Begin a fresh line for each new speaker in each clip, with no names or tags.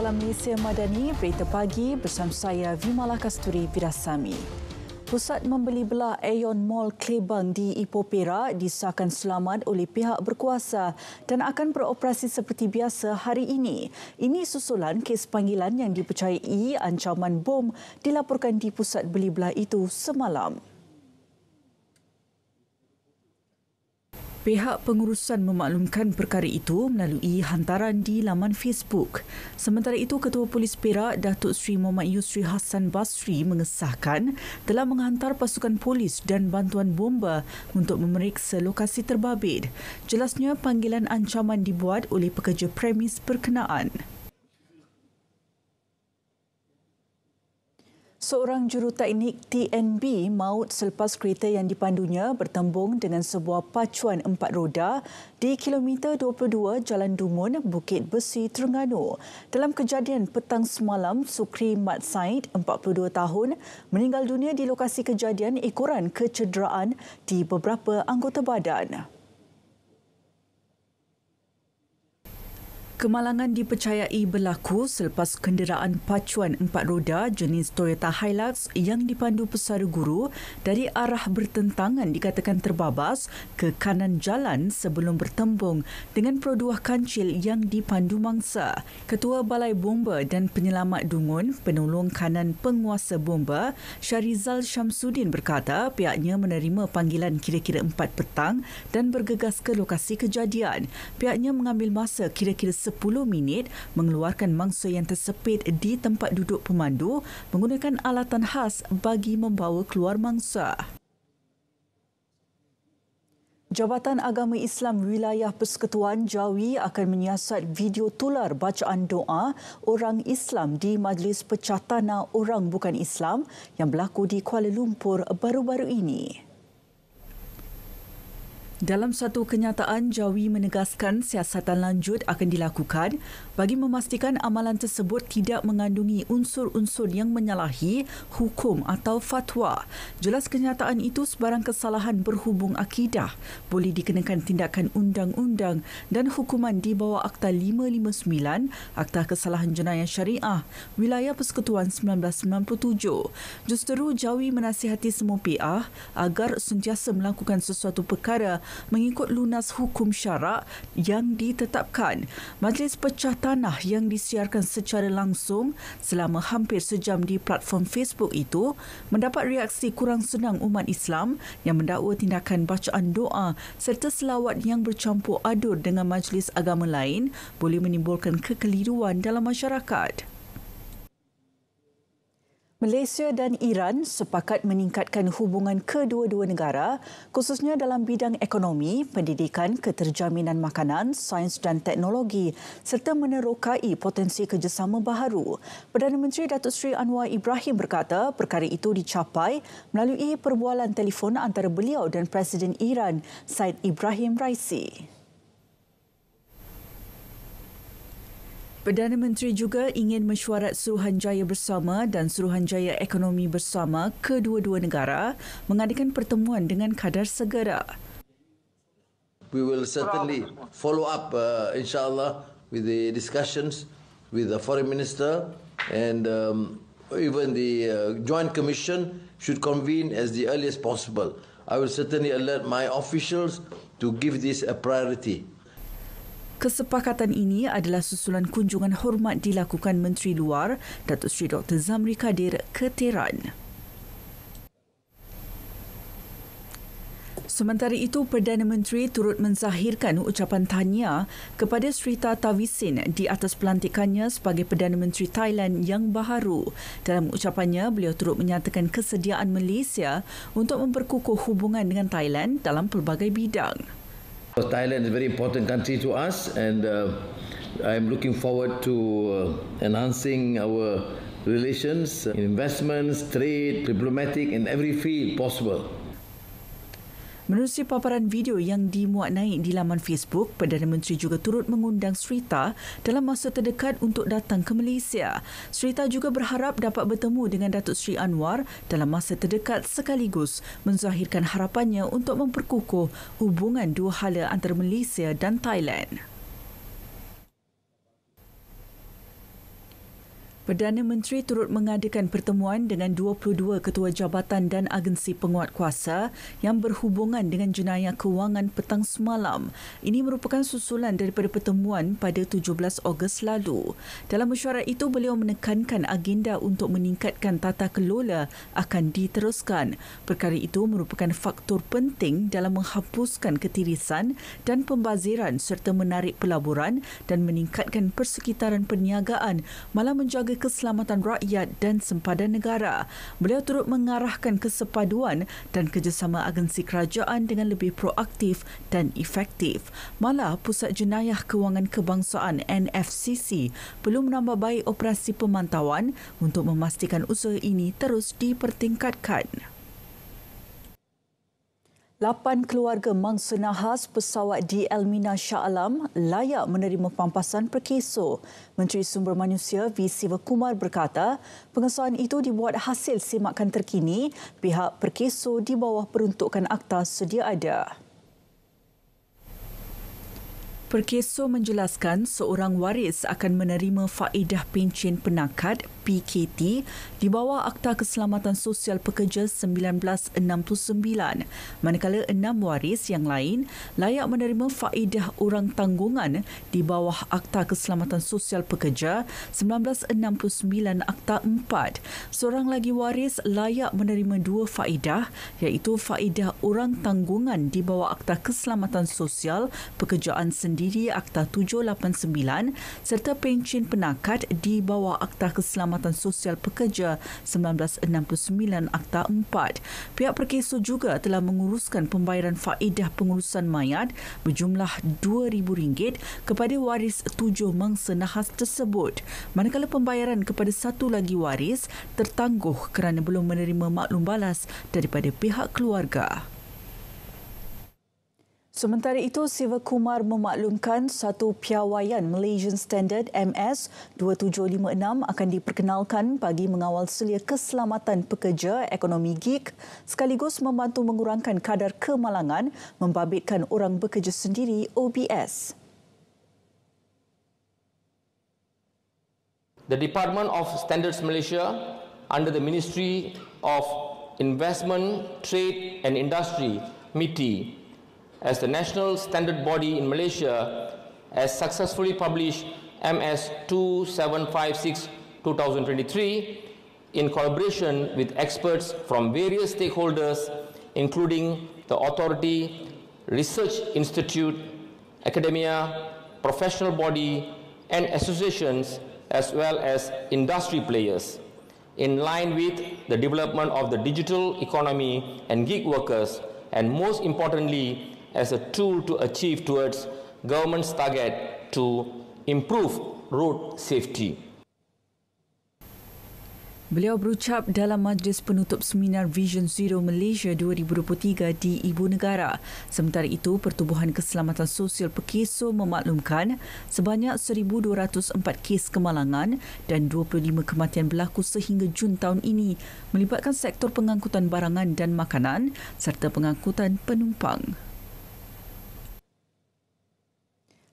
Salam Malaysia Madani, berita pagi bersama saya Vimala Kasturi Virasami. Pusat membeli belah Aeon Mall Klebang di Ipoh Perak disahkan selamat oleh pihak berkuasa dan akan beroperasi seperti biasa hari ini. Ini susulan kes panggilan yang dipercayai ancaman bom dilaporkan di pusat beli belah itu semalam. Pihak pengurusan memaklumkan perkara itu melalui hantaran di laman Facebook. Sementara itu, Ketua Polis Perak Datuk Seri Muhammad Yusri Hassan Basri mengesahkan telah menghantar pasukan polis dan bantuan bomba untuk memeriksa lokasi terbabit. Jelasnya panggilan ancaman dibuat oleh pekerja premis berkenaan. Seorang juruteknik TNB maut selepas kereta yang dipandunya bertembung dengan sebuah pacuan empat roda di kilometer 22 Jalan Dumun, Bukit Besi, Terengganu. Dalam kejadian petang semalam, Sukri Mat Said, 42 tahun, meninggal dunia di lokasi kejadian ekoran kecederaan di beberapa anggota badan. Kemalangan dipercayai berlaku selepas kenderaan pacuan empat roda jenis Toyota Hilux yang dipandu pesara guru dari arah bertentangan dikatakan terbabas ke kanan jalan sebelum bertembung dengan produah kancil yang dipandu mangsa. Ketua Balai Bomba dan Penyelamat Dungun, penolong kanan penguasa bomba, Syarizal Syamsuddin berkata pihaknya menerima panggilan kira-kira empat petang dan bergegas ke lokasi kejadian. Pihaknya mengambil masa kira-kira 10 minit mengeluarkan mangsa yang tersepit di tempat duduk pemandu menggunakan alatan khas bagi membawa keluar mangsa. Jabatan Agama Islam Wilayah Persekutuan Jawi akan menyiasat video tular bacaan doa orang Islam di Majlis Pecah Tanah Orang Bukan Islam yang berlaku di Kuala Lumpur baru-baru ini. Dalam satu kenyataan, Jawi menegaskan siasatan lanjut akan dilakukan bagi memastikan amalan tersebut tidak mengandungi unsur-unsur yang menyalahi hukum atau fatwa. Jelas kenyataan itu sebarang kesalahan berhubung akidah boleh dikenakan tindakan undang-undang dan hukuman di bawah Akta 559 Akta Kesalahan Jenayah Syariah Wilayah Persekutuan 1997. Justeru Jawi menasihati semua pihak agar sentiasa melakukan sesuatu perkara mengikut lunas hukum syarak yang ditetapkan. Majlis Pecah Tanah yang disiarkan secara langsung selama hampir sejam di platform Facebook itu mendapat reaksi kurang senang umat Islam yang mendakwa tindakan bacaan doa serta selawat yang bercampur adur dengan majlis agama lain boleh menimbulkan kekeliruan dalam masyarakat. Malaysia dan Iran sepakat meningkatkan hubungan kedua-dua negara khususnya dalam bidang ekonomi, pendidikan, keterjaminan makanan, sains dan teknologi serta menerokai potensi kerjasama baharu. Perdana Menteri Datuk Seri Anwar Ibrahim berkata perkara itu dicapai melalui perbualan telefon antara beliau dan Presiden Iran Said Ibrahim Raisi. Perdana Menteri juga ingin mesyuarat Suruhanjaya Bersama dan Suruhanjaya Ekonomi Bersama kedua-dua negara mengadakan pertemuan dengan kadar segera.
We will certainly follow up uh, inshallah with the discussions with the foreign minister and um, even the uh, joint commission should convene as the earliest possible. I will certainly alert my officials to give this a priority.
Kesepakatan ini adalah susulan kunjungan hormat dilakukan Menteri Luar Datuk Seri Dr. Zamri Kadir ke Tehran. Sementara itu, Perdana Menteri turut menzahirkan ucapan tanya kepada Srita Tavisin di atas pelantikannya sebagai Perdana Menteri Thailand yang baharu. Dalam ucapannya, beliau turut menyatakan kesediaan Malaysia untuk memperkukuh hubungan dengan Thailand dalam pelbagai bidang.
Thailand is a very important country to us, and uh, I'm looking forward to uh, enhancing our relations, investments, trade, diplomatic, in every field possible.
Menerusi paparan video yang dimuat naik di laman Facebook, Perdana Menteri juga turut mengundang Srita dalam masa terdekat untuk datang ke Malaysia. Srita juga berharap dapat bertemu dengan Datuk Seri Anwar dalam masa terdekat sekaligus menzahirkan harapannya untuk memperkukuh hubungan dua hala antara Malaysia dan Thailand. Perdana Menteri turut mengadakan pertemuan dengan 22 ketua jabatan dan agensi penguat kuasa yang berhubungan dengan jenayah kewangan petang semalam. Ini merupakan susulan daripada pertemuan pada 17 Ogos lalu. Dalam mesyuarat itu, beliau menekankan agenda untuk meningkatkan tata kelola akan diteruskan. Perkara itu merupakan faktor penting dalam menghapuskan ketirisan dan pembaziran serta menarik pelaburan dan meningkatkan persekitaran perniagaan malah menjaga keselamatan rakyat dan sempadan negara. Beliau turut mengarahkan kesepaduan dan kerjasama agensi kerajaan dengan lebih proaktif dan efektif. Malah Pusat Jenayah Kewangan Kebangsaan NFCC perlu menambah baik operasi pemantauan untuk memastikan usaha ini terus dipertingkatkan. Lapan keluarga mangsa nahas pesawat di Elmina Shah Alam layak menerima pampasan perkeso. Menteri Sumber Manusia V. Sivakumar berkata, pengesahan itu dibuat hasil semakan terkini pihak perkeso di bawah peruntukan akta sedia ada. Perkeso menjelaskan seorang waris akan menerima faedah pencen penakat PKT di bawah Akta Keselamatan Sosial Pekerja 1969 manakala enam waris yang lain layak menerima faedah orang tanggungan di bawah Akta Keselamatan Sosial Pekerja 1969 Akta 4 seorang lagi waris layak menerima dua faedah iaitu faedah orang tanggungan di bawah Akta Keselamatan Sosial Pekerjaan Sendiri sendiri Akta 789 serta pencen penakat di bawah Akta Keselamatan Sosial Pekerja 1969 Akta 4. Pihak perkeso juga telah menguruskan pembayaran faedah pengurusan mayat berjumlah RM2,000 kepada waris tujuh mangsa nahas tersebut. Manakala pembayaran kepada satu lagi waris tertangguh kerana belum menerima maklum balas daripada pihak keluarga. Sementara itu, Siva Kumar memaklumkan satu piawaian Malaysian Standard MS 2756 akan diperkenalkan bagi mengawal selia keselamatan pekerja ekonomi gig sekaligus membantu mengurangkan kadar kemalangan membabitkan orang bekerja sendiri OBS.
The Department of Standards Malaysia under the Ministry of Investment, Trade and Industry, MITI, as the national standard body in Malaysia has successfully published MS 2756 2023 in collaboration with experts from various stakeholders including the authority, research institute, academia, professional body and associations as well as industry players in line with the development of the digital economy and gig workers and most importantly as a tool to achieve towards government's target to improve road safety.
Beliau berucap dalam majlis penutup seminar Vision Zero Malaysia 2023 di Ibu Negara. Sementara itu, Pertubuhan Keselamatan Sosial Pekeso memaklumkan sebanyak 1,204 kes kemalangan dan 25 kematian berlaku sehingga Jun tahun ini melibatkan sektor pengangkutan barangan dan makanan serta pengangkutan penumpang.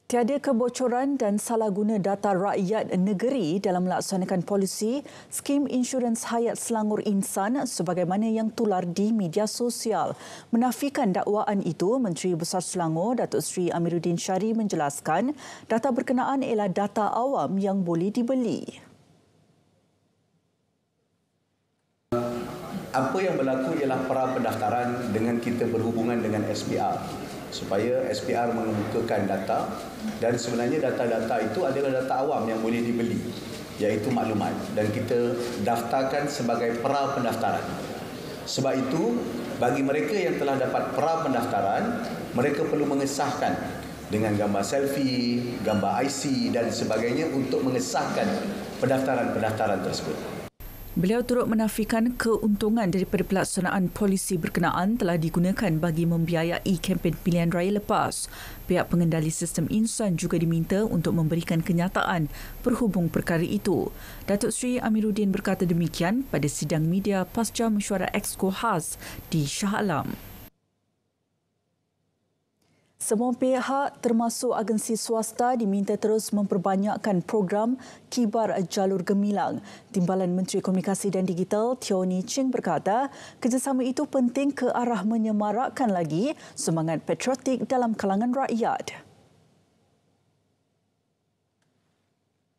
Tiada kebocoran dan salah guna data rakyat negeri dalam melaksanakan polisi skim insurans hayat Selangor Insan sebagaimana yang tular di media sosial. Menafikan dakwaan itu, Menteri Besar Selangor Datuk Seri Amiruddin Syari menjelaskan data berkenaan ialah data awam yang boleh dibeli.
Apa yang berlaku ialah pra pendaftaran dengan kita berhubungan dengan SPR supaya SPR mengemukakan data dan sebenarnya data-data itu adalah data awam yang boleh dibeli iaitu maklumat dan kita daftarkan sebagai pra pendaftaran. Sebab itu bagi mereka yang telah dapat pra pendaftaran mereka perlu mengesahkan dengan gambar selfie, gambar IC dan sebagainya untuk mengesahkan pendaftaran-pendaftaran tersebut.
Beliau turut menafikan keuntungan daripada pelaksanaan polisi berkenaan telah digunakan bagi membiayai kempen pilihan raya lepas. Pihak pengendali sistem insan juga diminta untuk memberikan kenyataan berhubung perkara itu. Datuk Seri Amiruddin berkata demikian pada sidang media pasca mesyuarat Exco khas di Shah Alam. Semua pihak termasuk agensi swasta diminta terus memperbanyakkan program Kibar Jalur Gemilang. Timbalan Menteri Komunikasi dan Digital Tioni Ching berkata, kerjasama itu penting ke arah menyemarakkan lagi semangat patriotik dalam kalangan rakyat.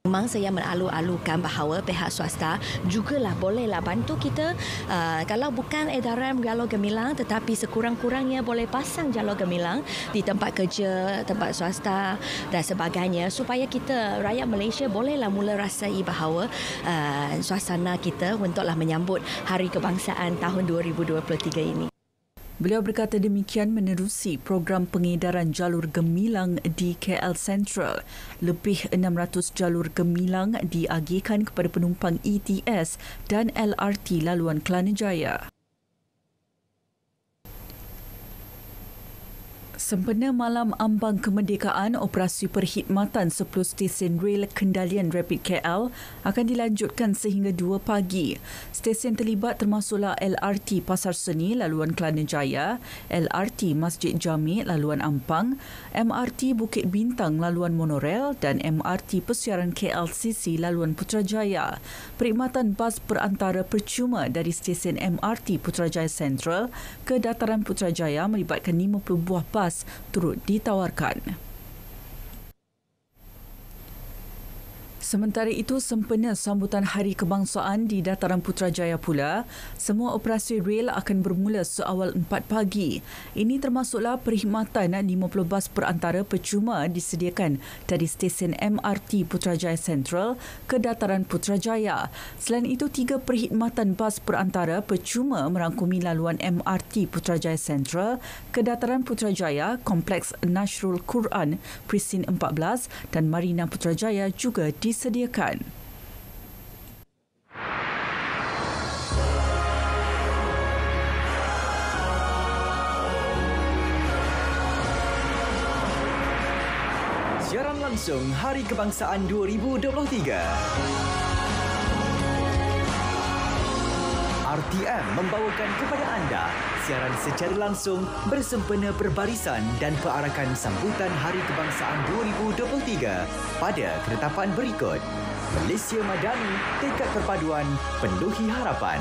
Memang saya meralu-alukan bahawa pihak swasta jugalah bolehlah bantu kita uh, kalau bukan edaran jalur gemilang tetapi sekurang-kurangnya boleh pasang jalur gemilang di tempat kerja, tempat swasta dan sebagainya supaya kita rakyat Malaysia bolehlah mula rasai bahawa uh, suasana kita untuklah menyambut Hari Kebangsaan tahun 2023 ini.
Beliau berkata demikian menerusi program pengedaran jalur gemilang di KL Central. Lebih 600 jalur gemilang diagihkan kepada penumpang ETS dan LRT laluan Kelana Jaya. Sempena malam ambang kemerdekaan, operasi perkhidmatan 10 stesen rel kendalian Rapid KL akan dilanjutkan sehingga 2 pagi. Stesen terlibat termasuklah LRT Pasar Seni laluan Kelana Jaya, LRT Masjid Jami laluan Ampang, MRT Bukit Bintang laluan Monorail dan MRT Persiaran KLCC laluan Putrajaya. Perkhidmatan bas perantara percuma dari stesen MRT Putrajaya Central ke dataran Putrajaya melibatkan 50 buah bas turut ditawarkan. Sementara itu, sempena sambutan Hari Kebangsaan di Dataran Putrajaya pula, semua operasi rel akan bermula seawal 4 pagi. Ini termasuklah perkhidmatan 50 bas perantara percuma disediakan dari stesen MRT Putrajaya Central ke Dataran Putrajaya. Selain itu, tiga perkhidmatan bas perantara percuma merangkumi laluan MRT Putrajaya Central ke Dataran Putrajaya, Kompleks Nasrul Quran, Presin 14 dan Marina Putrajaya juga di disediakan.
Siaran langsung Hari Kebangsaan 2023. RTM membawakan kepada anda siaran secara langsung bersempena perbarisan dan perarakan sambutan Hari Kebangsaan 2023 pada keretapan berikut. Malaysia Madani, tekad perpaduan, penuhi harapan.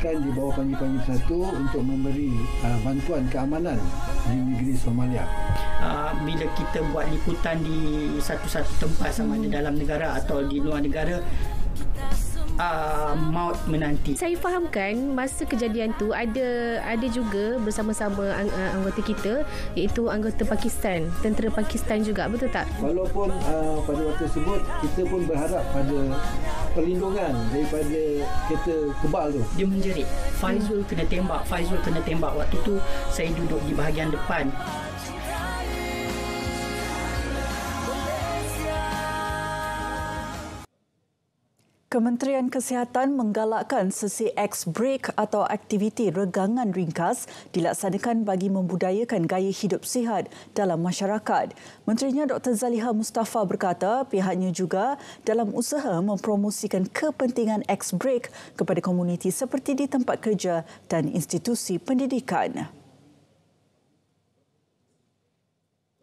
Diamanahkan di bawah Panji-Panji Bersatu untuk memberi uh, bantuan keamanan di negeri Somalia.
Uh, bila kita buat liputan di satu-satu tempat sama ada dalam negara atau di luar negara uh, maut menanti.
Saya fahamkan masa kejadian tu ada ada juga bersama-sama uh, anggota kita iaitu anggota Pakistan, tentera Pakistan juga, betul tak?
Walaupun uh, pada waktu tersebut kita pun berharap pada perlindungan daripada kereta kebal tu.
Dia menjerit. Faizul kena tembak, Faizul kena tembak. Waktu tu saya duduk di bahagian depan.
Kementerian Kesihatan menggalakkan sesi X-Break atau aktiviti regangan ringkas dilaksanakan bagi membudayakan gaya hidup sihat dalam masyarakat. Menterinya Dr. Zaliha Mustafa berkata pihaknya juga dalam usaha mempromosikan kepentingan X-Break kepada komuniti seperti di tempat kerja dan institusi pendidikan.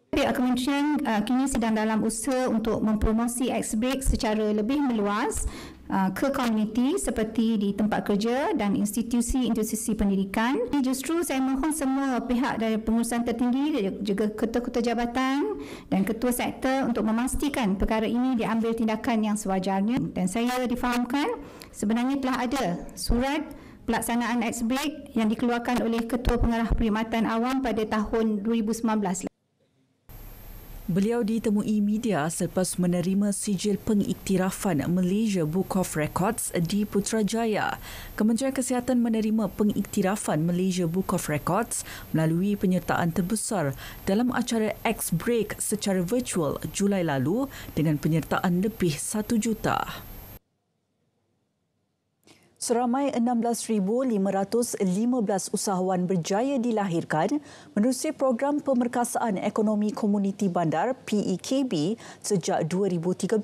Pihak kementerian uh, kini sedang dalam usaha untuk mempromosi X-Break secara lebih meluas Uh, ke komuniti seperti di tempat kerja dan institusi-institusi pendidikan. Ini justru saya mohon semua pihak dari pengurusan tertinggi juga ketua-ketua jabatan dan ketua sektor untuk memastikan perkara ini diambil tindakan yang sewajarnya. Dan saya difahamkan sebenarnya telah ada surat pelaksanaan X-Break yang dikeluarkan oleh Ketua Pengarah Perkhidmatan Awam pada tahun 2019.
Beliau ditemui media selepas menerima sijil pengiktirafan Malaysia Book of Records di Putrajaya. Kementerian Kesihatan menerima pengiktirafan Malaysia Book of Records melalui penyertaan terbesar dalam acara X-Break secara virtual Julai lalu dengan penyertaan lebih 1 juta. Seramai 16,515 usahawan berjaya dilahirkan menerusi program pemerkasaan ekonomi komuniti bandar PEKB sejak 2013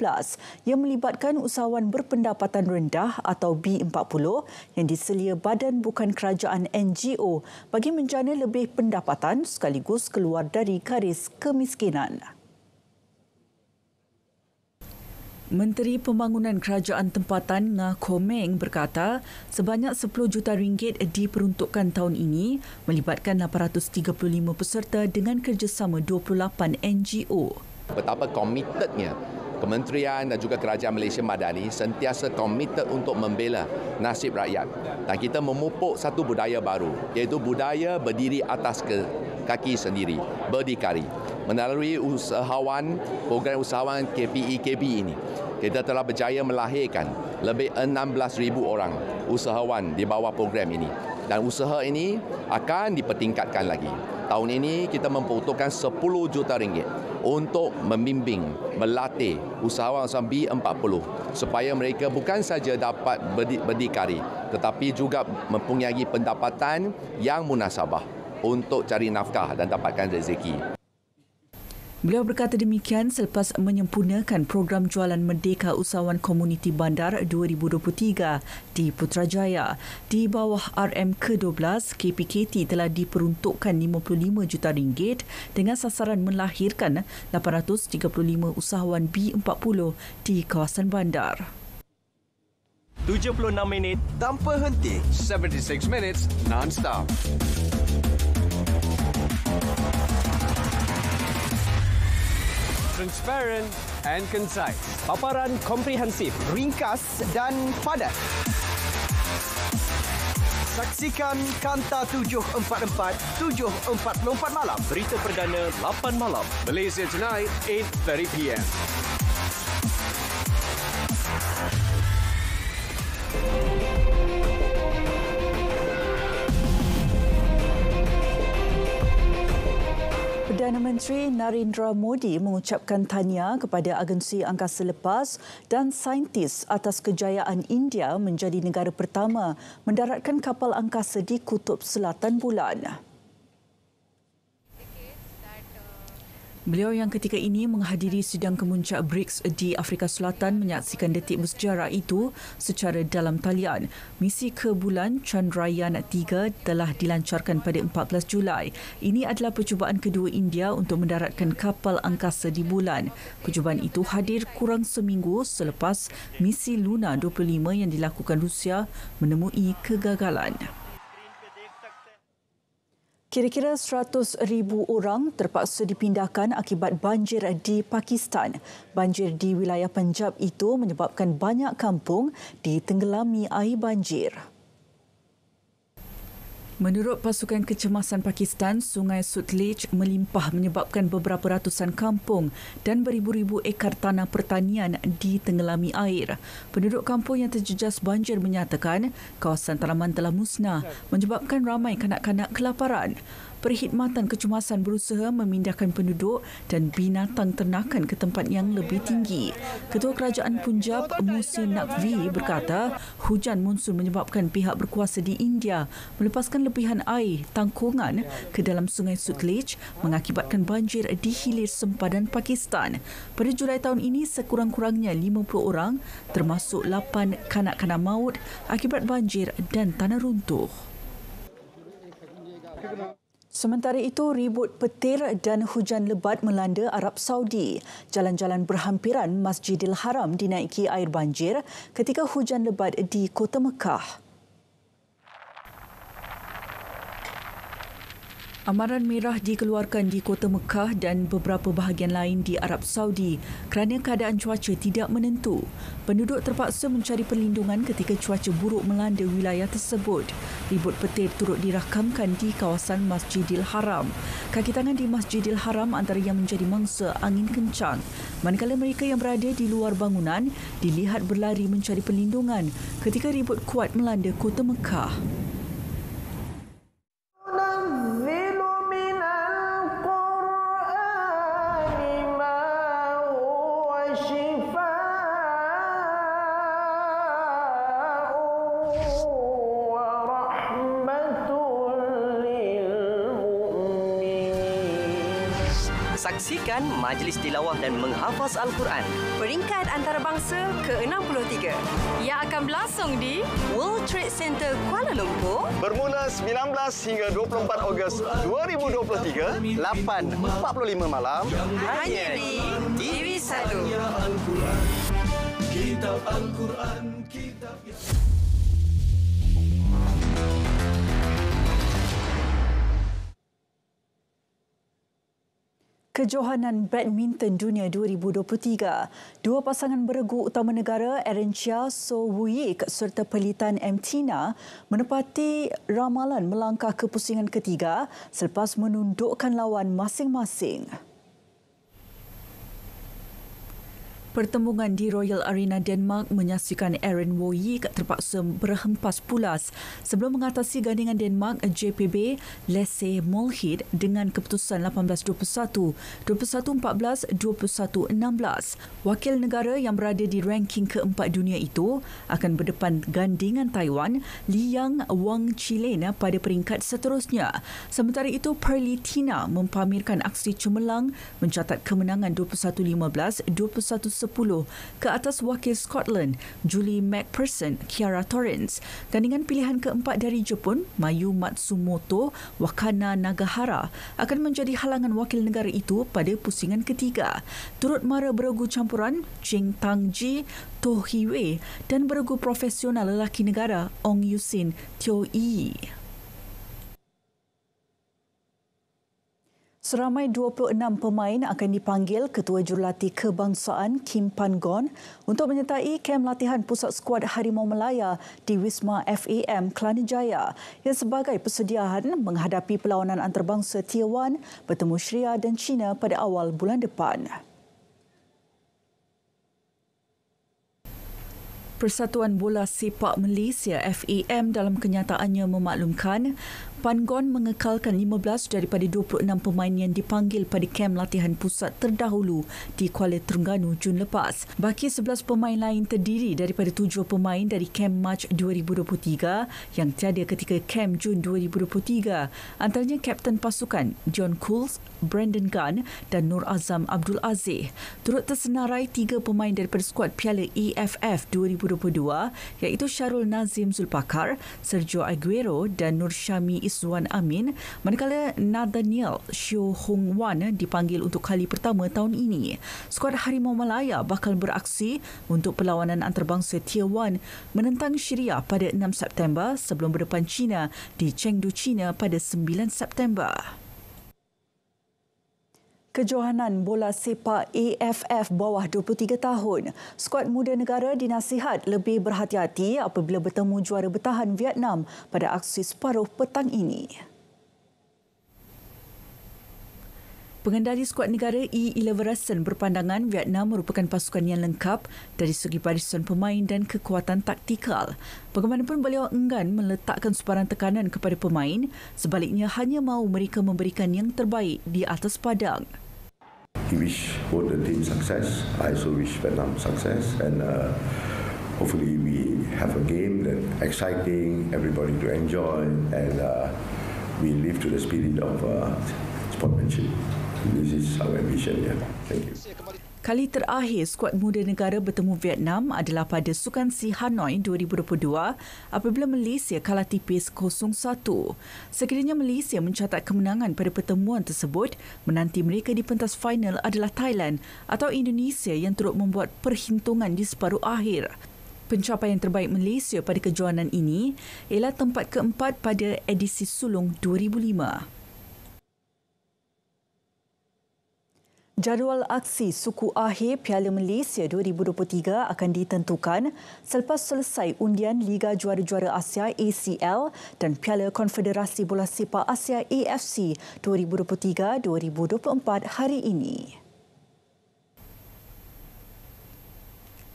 yang melibatkan usahawan berpendapatan rendah atau B40 yang diselia badan bukan kerajaan NGO bagi menjana lebih pendapatan sekaligus keluar dari garis kemiskinan. Menteri Pembangunan Kerajaan Tempatan Nga Komeng berkata sebanyak 10 juta ringgit diperuntukkan tahun ini melibatkan 835 peserta dengan kerjasama 28 NGO.
Betapa komitednya Kementerian dan juga Kerajaan Malaysia Madani sentiasa komited untuk membela nasib rakyat. Dan kita memupuk satu budaya baru iaitu budaya berdiri atas ke kaki sendiri, berdikari. Melalui usahawan, program usahawan KPE-KB ini, kita telah berjaya melahirkan lebih 16,000 orang usahawan di bawah program ini. Dan usaha ini akan dipertingkatkan lagi. Tahun ini kita memperuntukkan 10 juta ringgit untuk membimbing, melatih usahawan-usahawan B40 supaya mereka bukan saja dapat berdikari tetapi juga mempunyai pendapatan yang munasabah untuk cari nafkah dan dapatkan rezeki.
Beliau berkata demikian selepas menyempurnakan program jualan Merdeka Usahawan Komuniti Bandar 2023 di Putrajaya. Di bawah RM ke-12, KPKT telah diperuntukkan 55 juta ringgit dengan sasaran melahirkan 835 usahawan B40 di kawasan bandar.
76 minit tanpa henti.
76 minutes non-stop. Transparent and concise.
Paparan komprehensif, ringkas dan padat. Saksikan Kanta 744, 7.44 malam. Berita perdana 8 malam.
Malaysia Tonight, 8.30pm.
Perdana Menteri Narendra Modi mengucapkan tahniah kepada agensi angkasa lepas dan saintis atas kejayaan India menjadi negara pertama mendaratkan kapal angkasa di Kutub Selatan Bulan. Beliau yang ketika ini menghadiri sidang kemuncak BRICS di Afrika Selatan menyaksikan detik bersejarah itu secara dalam talian. Misi ke bulan Chandrayaan-3 telah dilancarkan pada 14 Julai. Ini adalah percubaan kedua India untuk mendaratkan kapal angkasa di bulan. Percubaan itu hadir kurang seminggu selepas misi Luna 25 yang dilakukan Rusia menemui kegagalan. Kira-kira 100,000 orang terpaksa dipindahkan akibat banjir di Pakistan. Banjir di wilayah Punjab itu menyebabkan banyak kampung ditenggelami air banjir. Menurut pasukan kecemasan Pakistan, Sungai Sutlej melimpah menyebabkan beberapa ratusan kampung dan beribu-ribu ekar tanah pertanian ditenggelami air. Penduduk kampung yang terjejas banjir menyatakan kawasan tanaman telah musnah menyebabkan ramai kanak-kanak kelaparan. Perkhidmatan Kecemasan berusaha memindahkan penduduk dan binatang ternakan ke tempat yang lebih tinggi. Ketua Kerajaan Punjab Musin Naqvi berkata hujan monsun menyebabkan pihak berkuasa di India melepaskan lebihan air tangkungan ke dalam Sungai Sutlej mengakibatkan banjir di hilir sempadan Pakistan. Pada Julai tahun ini sekurang-kurangnya 50 orang termasuk 8 kanak-kanak maut akibat banjir dan tanah runtuh. Sementara itu, ribut petir dan hujan lebat melanda Arab Saudi. Jalan-jalan berhampiran Masjidil Haram dinaiki air banjir ketika hujan lebat di kota Mekah. Amaran merah dikeluarkan di Kota Mekah dan beberapa bahagian lain di Arab Saudi kerana keadaan cuaca tidak menentu. Penduduk terpaksa mencari perlindungan ketika cuaca buruk melanda wilayah tersebut. Ribut petir turut dirakamkan di kawasan Masjidil Haram. Kaki tangan di Masjidil Haram antara yang menjadi mangsa angin kencang. Manakala mereka yang berada di luar bangunan dilihat berlari mencari perlindungan ketika ribut kuat melanda Kota Mekah.
Majlis Tilawah dan Menghafaz Al-Quran.
Peringkat antarabangsa ke-63 yang akan berlangsung di World Trade Center Kuala Lumpur
bermula 19 hingga 24 Ogos 2023 8.45 malam
hanya di TV1.
Kitab Al-Quran, kitab
Kejohanan Badminton Dunia 2023. Dua pasangan beregu utama negara Aaron Chia So Wuyik serta pelitan M. Tina menepati ramalan melangkah ke pusingan ketiga selepas menundukkan lawan masing-masing. Pertembungan di Royal Arena Denmark menyaksikan Aaron Woyik terpaksa berhempas pulas sebelum mengatasi gandingan Denmark JPB Lasse Molhid dengan keputusan 18-21, 21-14, 21-16. Wakil negara yang berada di ranking keempat dunia itu akan berdepan gandingan Taiwan Liang Wang Chilena pada peringkat seterusnya. Sementara itu, Perli Tina mempamerkan aksi cemerlang mencatat kemenangan 21-15, 21 10 ke atas wakil Scotland Julie McPherson Kiara Torrens. Gandingan pilihan keempat dari Jepun Mayu Matsumoto Wakana Nagahara akan menjadi halangan wakil negara itu pada pusingan ketiga. Turut mara beregu campuran Ching Tang Ji Toh Hiwei dan beregu profesional lelaki negara Ong Yusin Teo Yi. Seramai 26 pemain akan dipanggil Ketua Jurulatih Kebangsaan Kim Pan Gon untuk menyertai kem latihan pusat skuad Harimau Melaya di Wisma FAM Kelana Jaya yang sebagai persediaan menghadapi perlawanan antarabangsa 1 bertemu Syria dan China pada awal bulan depan. Persatuan Bola Sepak Malaysia FAM dalam kenyataannya memaklumkan Pangon mengekalkan 15 daripada 26 pemain yang dipanggil pada kem latihan pusat terdahulu di Kuala Terengganu Jun lepas. Baki 11 pemain lain terdiri daripada 7 pemain dari kem Mac 2023 yang tiada ketika kem Jun 2023. Antaranya Kapten Pasukan John Cools, Brandon Gunn dan Nur Azam Abdul Aziz. Turut tersenarai tiga pemain daripada skuad Piala EFF 2022 iaitu Syarul Nazim Zulpakar, Sergio Aguero dan Nur Syami Is Izzuan Amin manakala Nathaniel Xiu Hong Wan dipanggil untuk kali pertama tahun ini. Skuad Harimau Malaya bakal beraksi untuk perlawanan antarabangsa Tier 1 menentang Syria pada 6 September sebelum berdepan China di Chengdu, China pada 9 September. Kejohanan bola sepak AFF bawah 23 tahun. Skuad muda negara dinasihat lebih berhati-hati apabila bertemu juara bertahan Vietnam pada aksi separuh petang ini. Pengendali skuad negara E11 Rasen berpandangan Vietnam merupakan pasukan yang lengkap dari segi barisan pemain dan kekuatan taktikal. Bagaimanapun beliau enggan meletakkan sebarang tekanan kepada pemain, sebaliknya hanya mahu mereka memberikan yang terbaik di atas padang.
He wish both the team success. I also wish Vietnam success, and uh, hopefully we have a game that exciting, everybody to enjoy, and uh, we live to the spirit of uh, sportsmanship. This is our ambition. Yeah, thank you.
Kali terakhir skuad muda negara bertemu Vietnam adalah pada Sukan Si Hanoi 2022 apabila Malaysia kalah tipis 0-1. Sekiranya Malaysia mencatat kemenangan pada pertemuan tersebut, menanti mereka di pentas final adalah Thailand atau Indonesia yang turut membuat perhitungan di separuh akhir. Pencapaian terbaik Malaysia pada kejohanan ini ialah tempat keempat pada edisi sulung 2005. Jadual aksi suku akhir Piala Malaysia 2023 akan ditentukan selepas selesai undian Liga Juara-Juara Asia ACL dan Piala Konfederasi Bola Sepak Asia AFC 2023-2024 hari ini.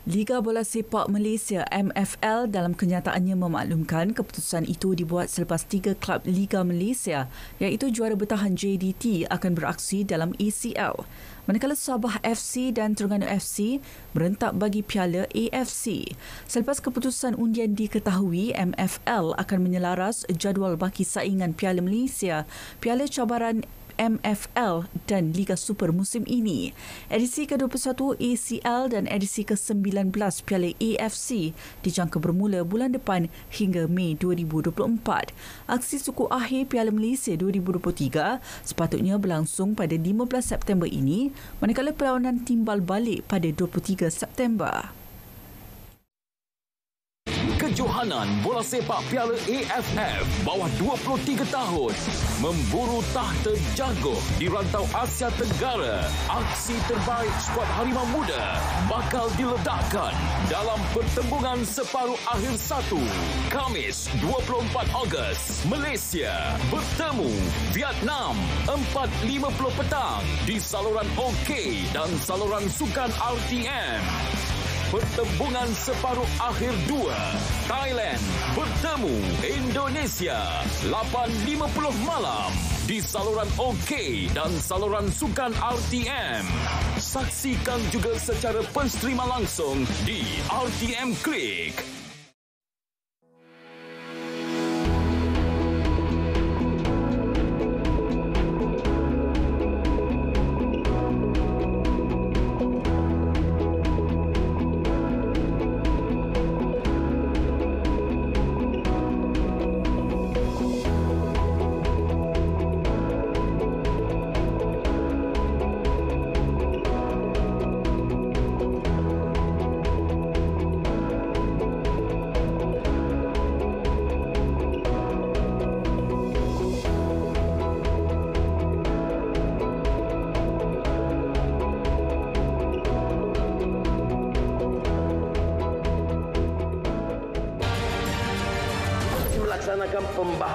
Liga Bola Sepak Malaysia MFL dalam kenyataannya memaklumkan keputusan itu dibuat selepas tiga klub Liga Malaysia iaitu juara bertahan JDT akan beraksi dalam ACL. Manakala Sabah FC dan Terengganu FC berentak bagi piala AFC. Selepas keputusan undian diketahui, MFL akan menyelaras jadual baki saingan Piala Malaysia, Piala Cabaran MFL dan Liga Super musim ini. Edisi ke-21 ACL dan edisi ke-19 Piala AFC dijangka bermula bulan depan hingga Mei 2024. Aksi suku akhir Piala Malaysia 2023 sepatutnya berlangsung pada 15 September ini manakala perlawanan timbal balik pada 23 September
kejohanan bola sepak Piala AFF bawah 23 tahun memburu tahta jago di rantau Asia Tenggara. Aksi terbaik skuad Harimau Muda bakal diledakkan dalam pertembungan separuh akhir satu. Kamis 24 Ogos, Malaysia bertemu Vietnam 4.50 petang di saluran OK dan saluran sukan RTM pertembungan separuh akhir dua. Thailand bertemu Indonesia 8.50 malam di saluran OK dan saluran sukan RTM. Saksikan juga secara penstrima langsung di RTM Click.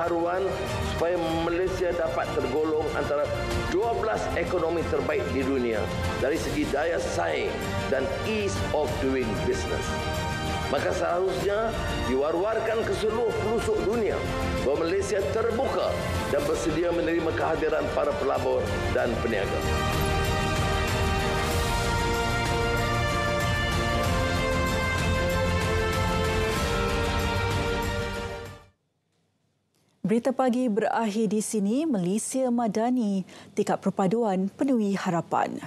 Pembaharuan supaya Malaysia dapat tergolong antara 12 ekonomi terbaik di dunia dari segi daya saing dan ease of doing business. Maka seharusnya diwar-warkan ke seluruh pelosok dunia bahawa Malaysia terbuka dan bersedia menerima kehadiran para pelabur dan peniaga.
Berita pagi berakhir di sini. Malaysia Madani, tekad perpaduan penuhi harapan.